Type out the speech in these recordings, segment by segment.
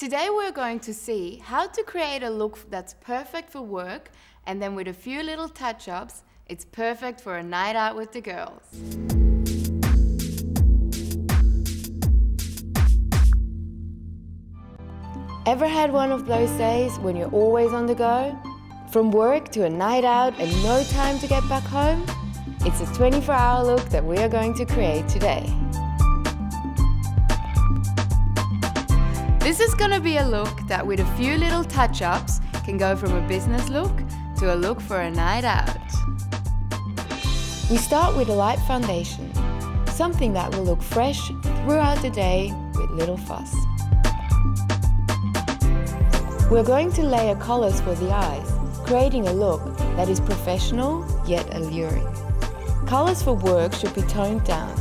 Today we're going to see how to create a look that's perfect for work and then with a few little touch-ups, it's perfect for a night out with the girls. Ever had one of those days when you're always on the go? From work to a night out and no time to get back home? It's a 24 hour look that we are going to create today. This is gonna be a look that with a few little touch-ups can go from a business look to a look for a night out. We start with a light foundation, something that will look fresh throughout the day with little fuss. We're going to layer colors for the eyes, creating a look that is professional yet alluring. Colors for work should be toned down.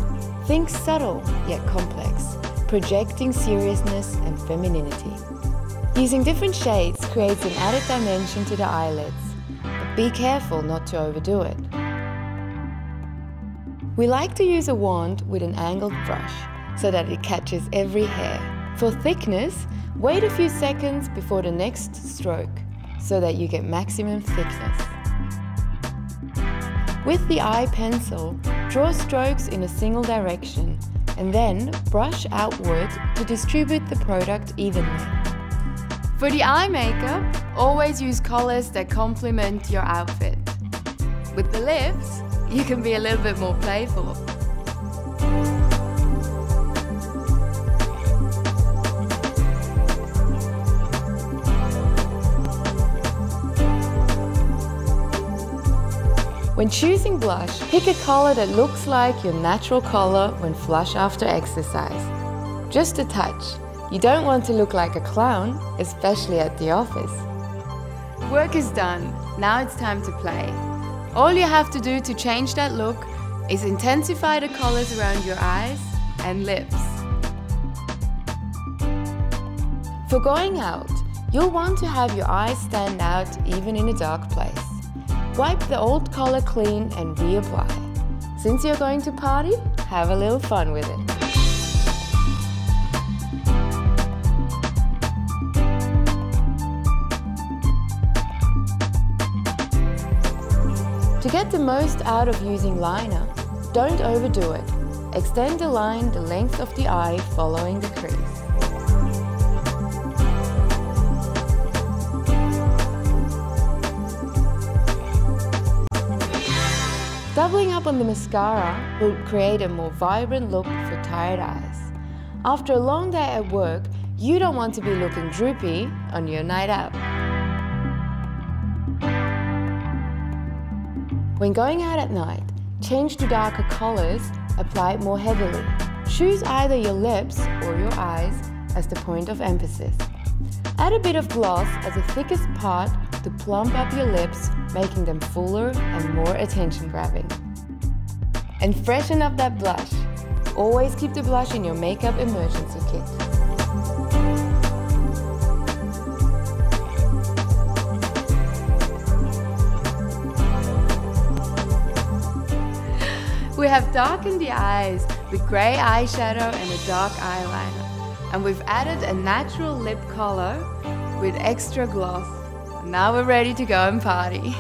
Think subtle yet complex, projecting seriousness and femininity. Using different shades creates an added dimension to the eyelids, but be careful not to overdo it. We like to use a wand with an angled brush so that it catches every hair. For thickness, wait a few seconds before the next stroke so that you get maximum thickness. With the eye pencil, draw strokes in a single direction and then brush outward to distribute the product evenly. For the eye makeup, always use colors that complement your outfit. With the lips, you can be a little bit more playful. When choosing blush, pick a color that looks like your natural color when flush after exercise. Just a touch. You don't want to look like a clown, especially at the office. Work is done. Now it's time to play. All you have to do to change that look is intensify the colors around your eyes and lips. For going out, you'll want to have your eyes stand out even in a dark place. Wipe the old color clean and reapply. Since you're going to party, have a little fun with it. To get the most out of using liner, don't overdo it. Extend the line the length of the eye following the crease. Doubling up on the mascara will create a more vibrant look for tired eyes. After a long day at work, you don't want to be looking droopy on your night out. When going out at night, change to darker colors, apply it more heavily. Choose either your lips or your eyes as the point of emphasis. Add a bit of gloss as the thickest part to plump up your lips, making them fuller and more attention-grabbing. And freshen up that blush. Always keep the blush in your makeup emergency kit. We have darkened the eyes with grey eyeshadow and a dark eyeliner. And we've added a natural lip color with extra gloss. Now we're ready to go and party.